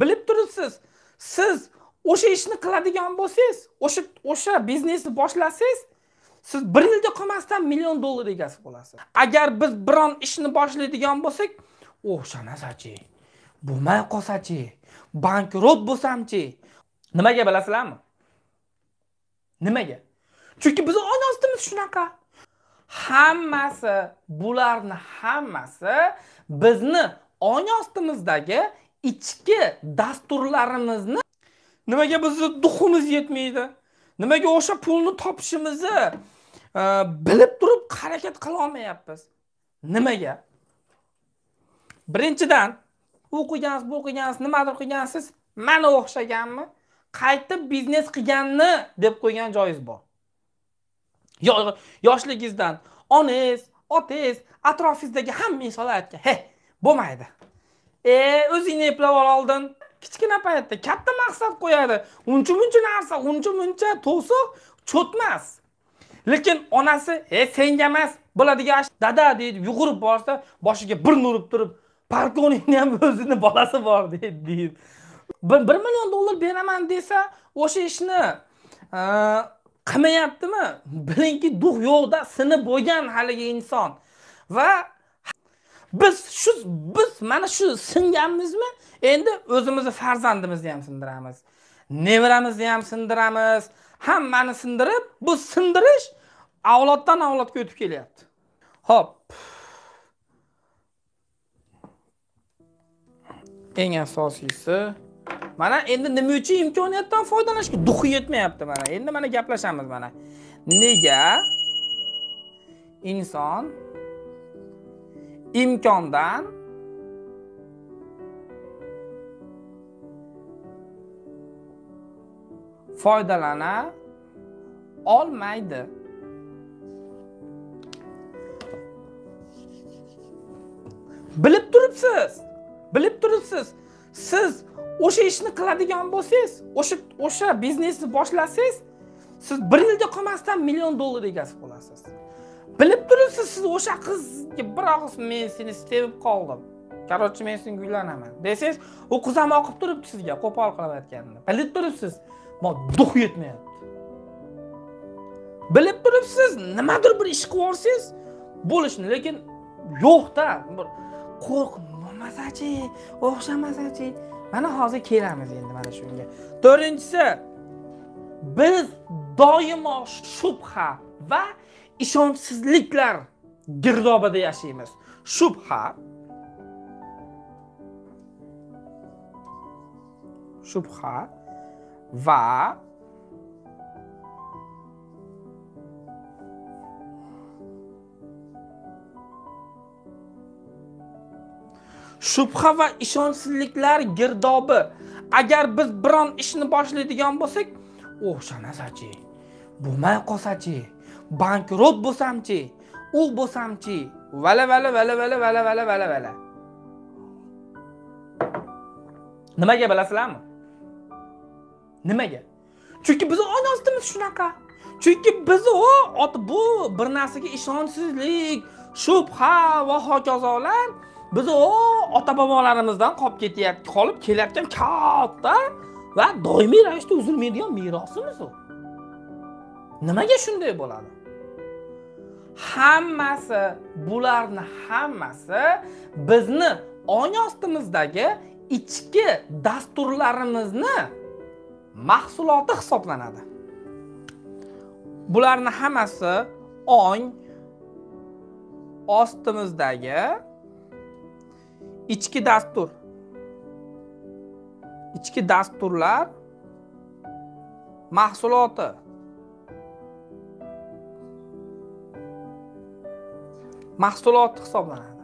bilib turibsiz siz o'sha ishni qiladigan bo'lsangiz o'sha o'sha biznesni boshlasangiz siz bir yilda qolmasdan million dollar egasi bo'lasiz. Agar biz biron ishni boshlaydigan bo'lsak o'xshamasachi bo'lmay qolsachi bankrot bo'lsamchi. Nimaga bilasizlarmi? Nimaga? Chunki bizni ona ostimiz shunaqa. Hammasi bularni hammasi bizni ong ostimizdagi ichki dasturlarimizni nimaga bizni duximiz yetmaydi? Nimaga o'sha pulni topishimizni e, bilib turib harakat qila olmayapmiz? Nimaga? Birinchidan u qilgansiz bu qilgansiz nimadir qilgansiz mana o'xshaganmi? Qaytib biznes qilganni deb qo'ygan joyingiz bor. Yoshligingizdan onangiz otangiz atrofingizdagi hamma insonlar aytgan he bo'lmaydi. E o'zingni eplab ololding kichkina paytda katta maqsad qo'yadi. Uncha muncha narsa uncha muncha to'siq cho'tmas. Lekin onasi e senga emas bo'ladigan dada deydi yugurib borsa boshiga bir urib turib polkovnikni ham o'zini bolasi bor deydi bir million dollar beraman desa o'sha ishni e, qilmayaptimi? Bilingki duh yo'qda sinib bo'lgan haligi inson. Va biz shu biz mana shu singanmizmi endi o'zimizni farzandimizni ham sindiramiz. Nevaramizni ham sindiramiz. Hammani sindirib bu sindirish avloddan avlodga o'tib kelyapti. Ho'p eng asosiysi mana endi nima uchun imkoniyatdan foydalanishga duhi yetmayapti mana. Endi mana gaplashamiz mana. Nega inson imkondan foydalana olmaydi. Bilib turibsiz bilib turibsiz. Siz o'sha ishni qiladigan bo'lsangiz o'sha o'sha biznesni boshlasangiz siz bir yilda qolmasdan million dollar egasi bo'lasiz. Bilib turibsiz siz o'sha qizga bir og'iz men seni sevib qoldim. Короче men senga uylanaman. Desangiz u qiz ham oqib turibdi sizga qo'pol qilayotganini bilib turibsiz duh yetmayapti. Bilib turibsiz nimadir bir ish qilib yuborsangiz bo'lishni lekin yo'qda bir qo'rq bo'lmasachi o'xshamasachi mana hozir kelamiz endi mana shunga. To'rtinchisi biz doimo shubha va ishonchsizliklar girdobida yashaymiz. Shubha. Shubha va shubha va ishonchsizliklar girdobi. Agar biz biron ishni boshlaydigan bo'lsak o'shanasachi bo'lmay qolsachi bankrot bo'lsamchi u bo'lsamchi vala vala vala vala vala vala vala vala. Nimaga bilasizlarmi? Nimaga? Chunki bizni ona ostimiz shunaqa. Chunki biz bu bir narsaga ishonchsizlik shubha va hokazolar biz o ota bobolarimizdan qolib ketyapti qolib kelayotgan katta va doimiy ravishda uzilmaydigan merosimiz u. Nimaga shunday bo'ladi? Hammasi bularni hammasi bizni ong ostimizdagi ichki dasturlarimizni mahsuloti hisoblanadi. Bularni hammasi ong ostimizdagi ichki dastur. Ichki dasturlar mahsuloti. Mahsulot hisoblanadi.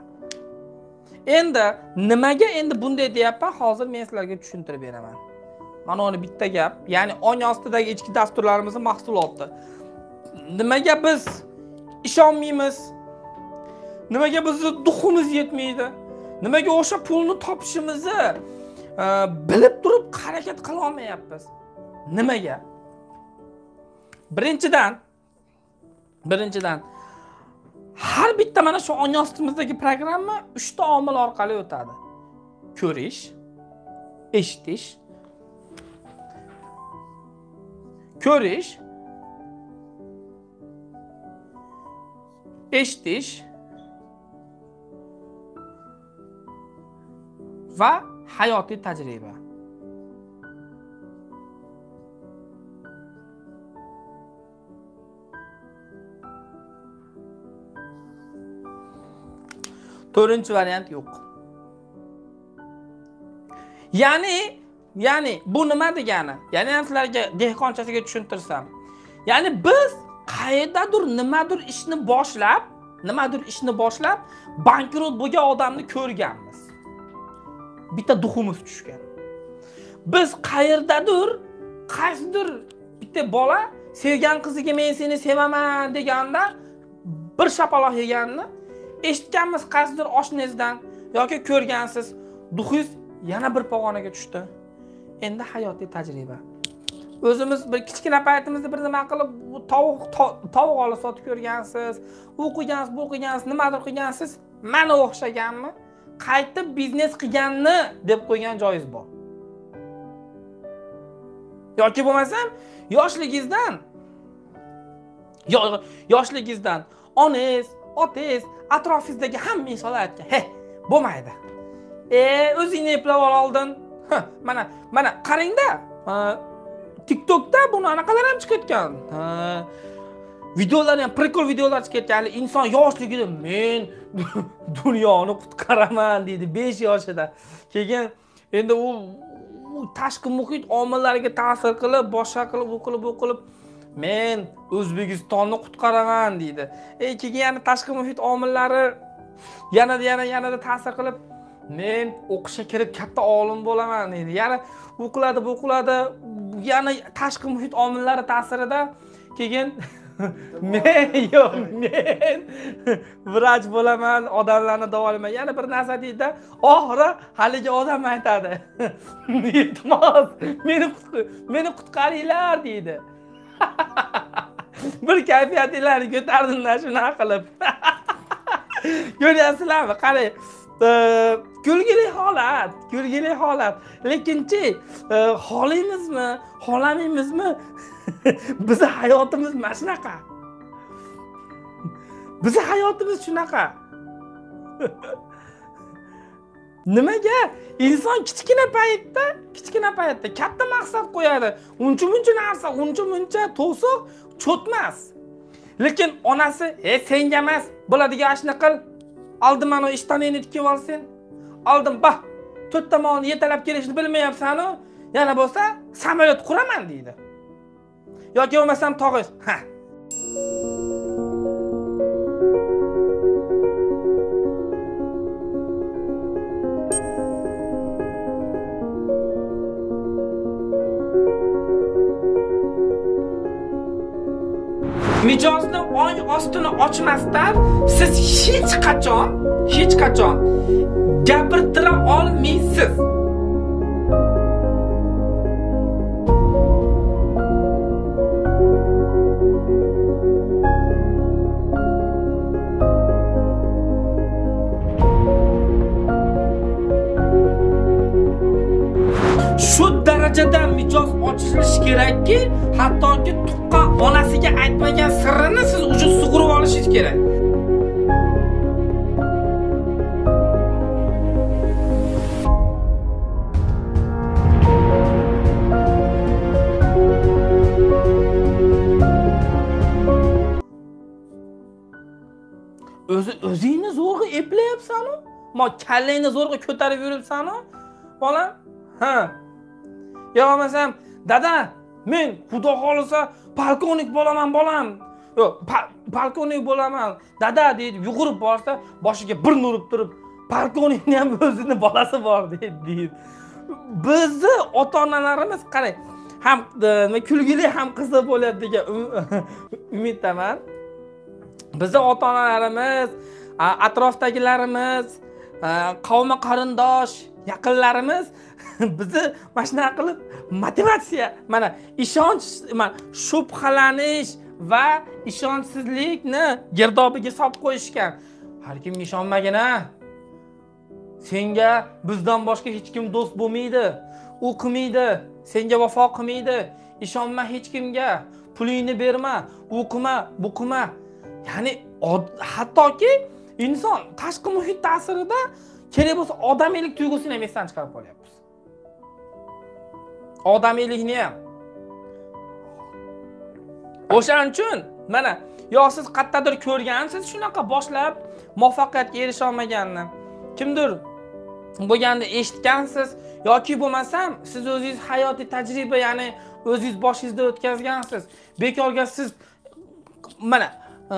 Endi nimaga endi bunday deyapman? Hozir men sizlarga tushuntirib beraman. Mana uni bitta gap ya'ni ong ostidagi ichki dasturlarimizni mahsuloti nimaga biz ishonmaymiz? Nimaga bizni duximiz yetmaydi? Nimaga o'sha pulni topishimizni e, bilib turib harakat qila olmayapmiz? Nimaga? Birinchidan birinchidan har bitta mana shu ong ostimizdagi programma uchta omil orqali o'tadi. Ko'rish eshitish ko'rish eshitish va hayotiy tajriba. To'rtinchi variant yo'q. Ya'ni ya'ni bu nima degani? Ya'ni ham sizlarga dehqonchasiga tushuntirsam. Ya'ni biz qayerdadir nimadir ishni boshlab nimadir ishni boshlab bankrot bo'lgan odamni ko'rganmiz. Bitta duximiz tushgan. Biz qayerdadir qaysidir bitta bola sevgan qiziga men seni sevaman deganda bir shapaloq yeganini eshitganmiz qaysidir oshnangizdan yoki ko'rgansiz. Duxingiz yana bir pog'onaga tushdi. Endi hayotiy tajriba. O'zimiz bir kichkina paytimizda bir nima qilib tovuq tovuq olib sotib ko'rgansiz u qilgansiz bu qilgansiz nimadir qilgansiz mana o'xshaganmi? Qaytib biznes qilganni deb qo'ygan joyingiz bor. Yoki bo'lmasam yoshligingizdan yoshligingizdan onangiz otangiz atrofingizdagi hamma insonlar aytgan. He bo'lmaydi. E o'zingni eplab oldin. Mana mana qarangda tiktokda buni anaqalar ham chiqayotgan videolar ham prikol videolar chiqayotgan inson yoshligida men dunyoni qutqaraman deydi besh yoshida. Keyin endi u tashqi muhit omillariga ta'sir qilib boshqa qilib u qilib bu qilib men o'zbekistonni qutqaraman deydi. E keyin yana tashqi muhit omillari yanada yana yanada ta'sir qilib men o'qishga kirib katta olim bo'laman deydi. Yana u qiladi bu qiladi yana tashqi muhit omillari ta'sirida keyin men yo'q men vrach bo'laman odamlarni davolayman yana bir narsa deydida oxiri haligi odam aytadi. Iltimos meni meni qutqaringlar deydi. bir kayfiyatinglarni ko'tardinglar shunaqa qilib. Ko'ryapsizlarmi? Qarang e, kulgili holat kulgili holat. Lekinchi e, xohlaymizmi xohlamaymizmi? Bizni hayotimiz mana shunaqa. Bizni hayotimiz shunaqa. Nimaga? Inson kichkina paytda kichkina paytda katta maqsad qo'yadi. Uncha muncha narsa uncha muncha to'siq cho'tmas. Lekin onasi e senga emas bo'ladigan ishni qil. Oldim mana ishtoningni tikib olsin. Oldim bah to'rt tomonni yetalab kelishni bilmayapsanu yana bo'lsa samolyot quraman deydi. Yoki bo'lmasam tog'iz. Ha. Mijozni ong ostini ochmasdan siz hech qachon hech qachon gapirtira olmaysiz. Shu darajada mijoz ochilishi kerakki hattoki tuqqan onasiga aytmagan sirrini siz уже sug'urib olishingiz kerak. O'zi o'zingni zo'rg'a eplayapsanu? Mo kallangni zo'rg'a ko'tarib yuribsanu? Bolam ha. Yo bo'lmasam dada men xudo xohlasa polkovnik bo'laman bolam. Yo'q polkovnik bo'laman. Dada deydi yugurib borsa boshiga bir urib turib polkovnikni ham o'zini bolasi bor deydi bizni ota onalarimiz qarang ham e, nima kulgili ham qiziq bo'ladi degan um-, umiddaman. Bizni ota onalarimiz atrofdagilarimiz e, qavmi qarindosh yaqinlarimiz bizni mana shunaqa qilib motivatsiya mana ishonch mana shubhalanish va ishonchsizlikni girdobiga solib qo'yishgan. Har kimga ishonmagin a senga bizdan boshqa hech kim do'st bo'lmaydi. U qilmaydi senga vafo qilmaydi. Ishonma hech kimga. Pulingni berma u qilma bu qilma. Ya'ni hattoki inson tashqi muhit ta'sirida kerak bo'lsa odamiylik tuyg'usini ham esdan chiqarib qo'yapti odamiylikni ham o'shaning uchun mana yo siz qayerdadir ko'rgansiz shunaqa boshlab muvaffaqiyatga erisha olmaganini kimdir bo'lganda eshitgansiz yoki bo'lmasam siz o'zingiz hayotiy tajriba ya'ni o'zingiz boshingizda o'tkazgansiz. Bekorga siz mana e,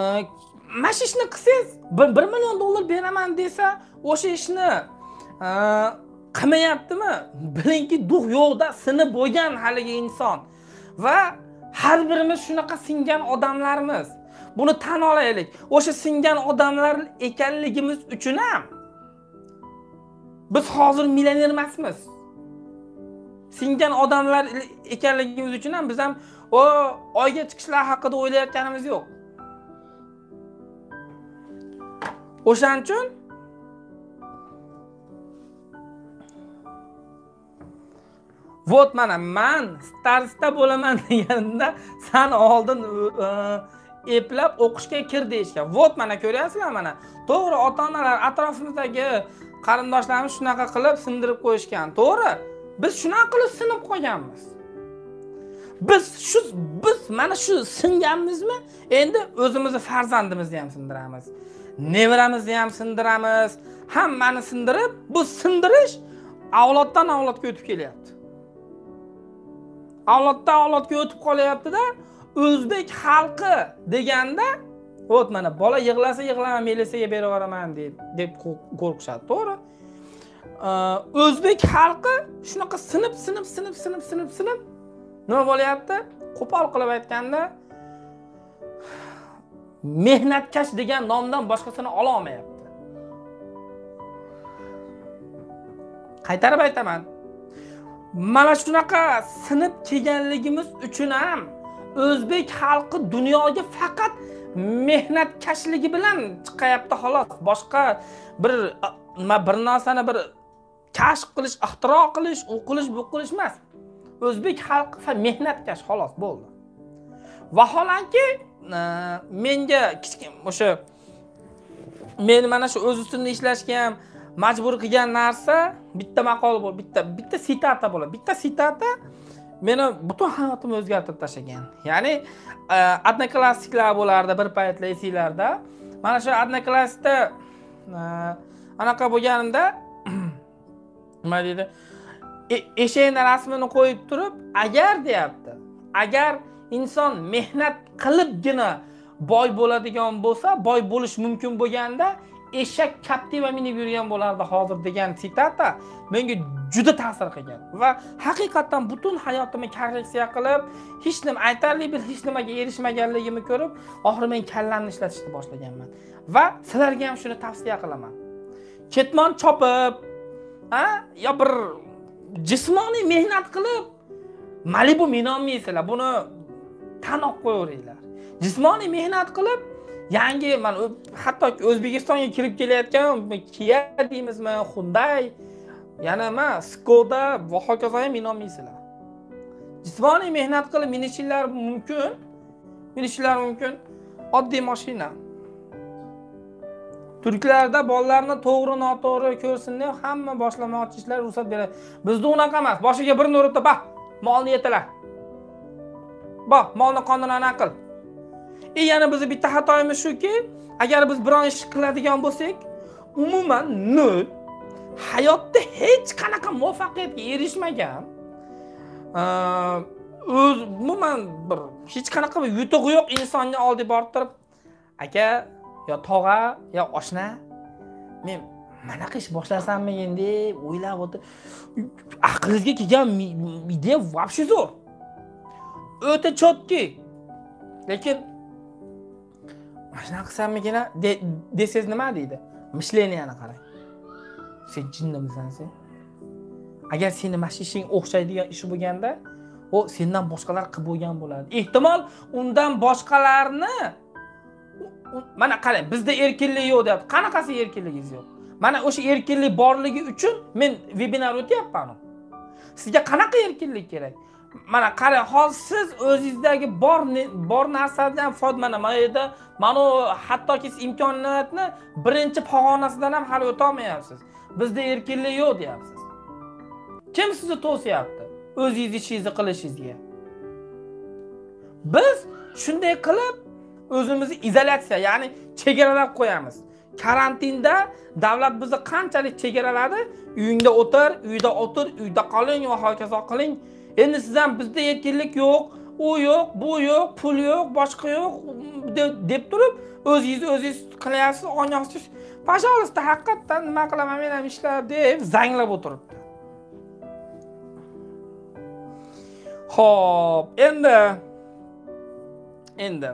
mana shu ishni qilsangiz bir million dollar beraman desa o'sha ishni e, qilmayaptimi? Bilingki duh yo'qda sinib bo'lgan haligi inson. Va har birimiz shunaqa singan odamlarmiz. Buni tan olaylik. O'sha singan odamlar ekanligimiz uchun ham biz hozir millioner emasmiz. Singan odamlar ekanligimiz uchun ham biz ham o oyga chiqishlar haqida o'ylayotganimiz yo'q. O'shaning uchun вот mana man starsda bo'laman deganimda san oldin e, eplab o'qishga kir deyishgan. Вот mana ko'ryapsizlar mana? To'g'ri ota onalar atrofimizdagi qarindoshlarimiz shunaqa qilib sindirib qo'yishgan. To'g'ri biz shunaqa qilib sinib qolganmiz biz shu biz mana shu singanmizmi? Endi o'zimizni farzandimizni ham sindiramiz. Nevaramizni ham sindiramiz. Hammani sindirib bu sindirish avloddan avlodga o'tib kelyapti. Avloddan avlodga o'tib qolyaptida o'zbek xalqi deganda вот mana bola yig'lasa yig'laman militsiyaga berib yuboraman deb deb qo'rqishadi to'g'ri. O'zbek xalqi shunaqa sinib sinib sinib sinib sinib sinib nima bo'lyapti? Qo'pol qilib aytganda mehnatkash degan nomdan boshqasini ololmayapti qaytarib aytaman. Mana shunaqa sinib kelganligimiz uchun ham o'zbek xalqi dunyoga faqat mehnatkashligi bilan chiqyapti xolos. Boshqa bir nima bir narsani bir kashf qilish ixtiro qilish u qilish bu qilish emas. O'zbek xalqi mehnatkash xolos bo'ldi. Vaholanki e, menga kichkina o'sha meni mana shu o'z ustimda ishlashga ham majbur qilgan narsa bitta maqol bo'ladi bitta bitta sitata bo'ladi. Bitta sitata meni butun hayotimni o'zgartirib tashlagan. Ya'ni e, odnoklassiklar bo'lardi bir paytlar esinglarda. Mana shu odnoklassikda e, anaqa bo'lganimda nima deydi e, eshakni rasmini qo'yib turib agar deyapti agar inson mehnat qilibgina boy bo'ladigan bo'lsa boy bo'lish mumkin bo'lganda eshak captiva minib yurgan bo'lardi hozir degan sitata menga juda ta'sir qilgan va haqiqatdan butun hayotimni korreksiya qilib hech nima aytarli bir hech nimaga erishmaganligimni ko'rib oxiri men kallamni ishlatishni boshlaganman. Va sizlarga ham shuni tavsiya qilaman. Ketmon chopib a yo bir jismoniy mehnat qilib malibu minolmaysizlar buni tan olib qo'yaveringlar. Jismoniy mehnat qilib yangi mana hattoki o'zbekistonga kirib kelayotgan kia deymizmi hyundai. Yana emas skoda va hokazo ham minolmaysizlar jismoniy mehnat qilib minishinglar mumkin minishinglar mumkin oddiy mashina. Turklarda bolalarni to'g'ri noto'g'ri ko'rsin deb hamma boshlamoqchi ishlar ruxsat beradi. Bizda unaqa emas boshiga bir uribdi bah molni yetala boq molni qonidan qil. И yana bizni bitta xatoyimiz shuki agar biz biron ish qiladigan bo'lsak umuman nol hayotda hech qanaqa muvaffaqiyatga erishmagan o'z umuman bir hech qanaqa bir yutug'i yo'q insonni oldiga borib turib aka yo tog'a yo oshna men manaqa ish boshlasammikin deb o'ylab o'tirib aqlingizga kelgan ideya вообще zo'r. O'ta cho'tki lekin mana shunaqa qilsammikin desangiz nima deydi? Mishleniyani qarang. Sen jinnimisan sen. Agar seni mana shu ishing o'xshaydigan ish bo'lganda u sendan boshqalar qilib bo'lgan bo'ladi. Ehtimol undan boshqalarni mana qarang bizda erkinlik yo'q deyapti. Qanaqasi erkinligingiz yo'q? Mana o'sha erkinlik borligi uchun men vebinar o'tyapman sizga qanaqa erkinlik kerak? Mana qarang hozir siz o'zingizdagi bor bor narsadan foydalana mana yerda mana hattoki siz imkoniyatni birinchi pog'onasidan ham hali o'tolmayapsiz bizda erkinlik yo'q deyapsiz. Kim sizni to'syapti o'zingiz ishingizni qilishingizga? Biz shunday qilib o'zimizni izolyatsiya ya'ni chegaralab qo'yamiz. Karantinda davlat bizni qanchalik chegaraladi? Uyingda o'tir uyda o'tir uyda qoling va hokazo qiling. Endi siz ham bizda erkinlik yo'q u yo'q bu yo'q pul yo'q boshqa yo'q deb turib o'zingizni o'zingiz qilyapsiz o'ynayapsiz. Пожалуйста haqiqatdan nima qilaman men ham ishlab deb zanglab o'tiribdi. Ho'p endi endi.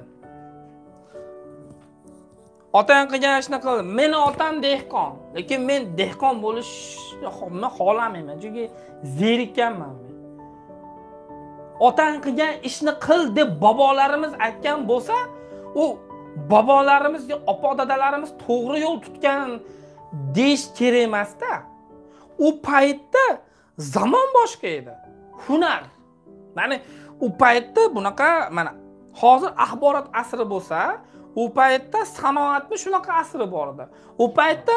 Otang qilgan ishni qildi. Meni otam dehqon lekin men dehqon bo'lishni xohlamayman chunki zerikkanman otang qilgan ishni qil deb bobolarimiz aytgan bo'lsa u bobolarimiz opa dadalarimiz to'g'ri yo'l tutgan deyish kerak emasda. U paytda zamon boshqa edi hunar. Ya'ni u paytda bunaqa mana hozir axborot asri bo'lsa u paytda sanoatni shunaqa asri bor edi u paytda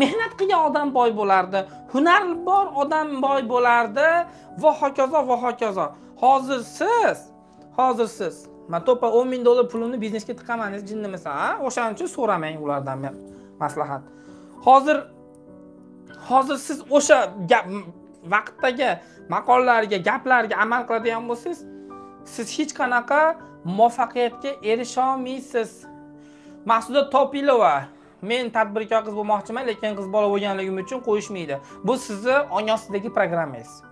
mehnat qilgan odam boy bo'lardi. Hunar bor odam boy bo'lardi. Va hokazo va hokazo. Hozir siz hozir siz. Man to'ppa o'n ming dollar pulimni biznesga tiqaman desa jinnimisan a o'shaning uchun so'ramang ulardan maslahat. Hozir hozir siz o'sha gap vaqtdagi maqollarga gaplarga amal qiladigan bo'lsangiz siz hech qanaqa muvaffaqiyatga erisha olmaysiz mahsuda topilova. Men tadbirkor qiz bo'lmoqchiman lekin qiz bola bo'lganligim uchun qo'yishmaydi. Bu sizni ong ostidagi programmangiz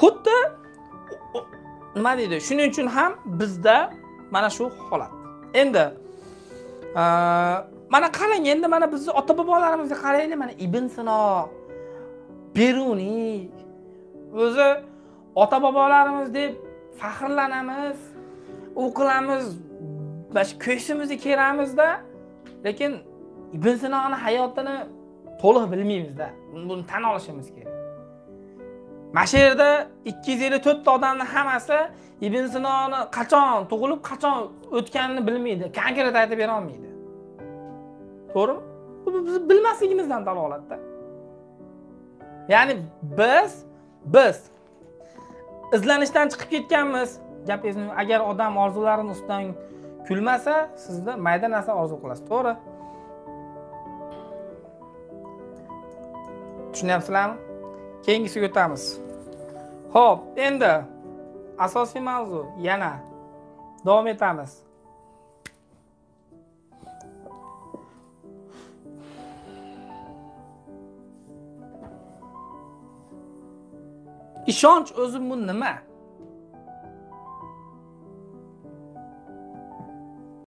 xuddi nima deydi? Shuning uchun ham bizda mana shu holat. Endi mana qarang endi mana bizni ota bobolarimizga qaraylik mana ibn sino beruniy o'zi ota bobolarimiz deb faxrlanamiz u qilamiz mana shu ko'ksimizni keramizda lekin ibn sinoni hayotini to'liq bilmaymizda. Buni tan olishimiz kerak. Mana shu yerda ikki yuz ellik to'rtta odamni hammasi ibn sinoni qachon tug'ilib qachon o'tganini bilmaydi konkret aytib bera olmaydi. To'g'rimi? Bu bizni bilmasligimizdan dalolatda. Ya'ni biz biz izlanishdan chiqib ketganmiz. Gapingizni agar odam orzularini ustidan kulmasa sizni mayda narsa orzu qilasiz. To'g'ri. Tushunyapsizlarmi? Keyingisiga o'tamiz. Ho'p endi asosiy mavzu yana davom etamiz. Ishonch o'zi bu nima?